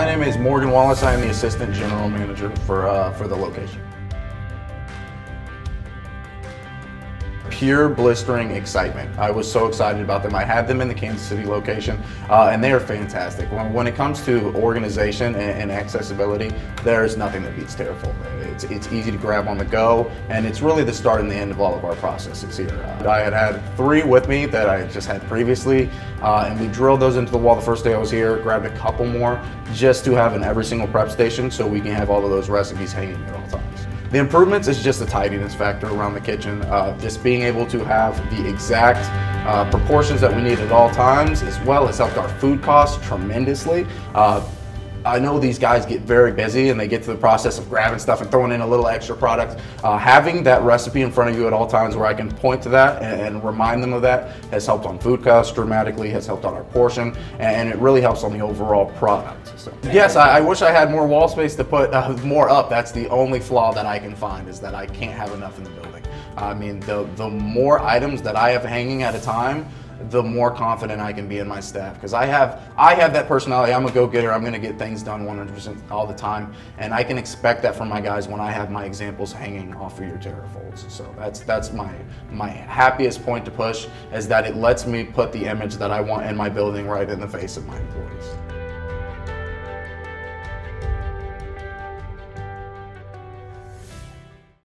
name is Morgan Wallace. I am the assistant general manager for uh, for the location. Pure blistering excitement. I was so excited about them. I had them in the Kansas City location, uh, and they are fantastic. When, when, it comes to organization and, and, accessibility, there's nothing that beats Tarifold. It's, it's easy to grab on the go, and it's really the start and the end of all of our processes here. Uh, I had had three with me that I just had previously, uh, and we drilled those into the wall the first day I was here, grabbed a couple more just to have in every single prep station so we can have all of those recipes hanging at all times. The improvements is just the tidiness factor around the kitchen. Uh, just being able to have the exact uh, proportions that we need at all times, as well as helped our food costs tremendously. Uh, I know these guys get very busy and they get to the process of grabbing stuff and throwing in a little extra product. Uh, having that recipe in front of you at all times where I can point to that and, and, remind them of that has helped on food costs dramatically, has helped on our portion, and, it really helps on the overall product. So, yes, I, I, wish I had more wall space to put uh, more up. That's the only flaw that I can find is that I can't have enough in the building. I mean, the, the more items that I have hanging at a time, the more confident I can be in my staff because I have I have that personality. I'm a go-getter. I'm going to get things done 100% all the time, and I can expect that from my guys when I have my examples hanging off of your Tarifolds. So that's that's my my happiest point to push is that it lets me put the image that I want in my building right in the face of my employees.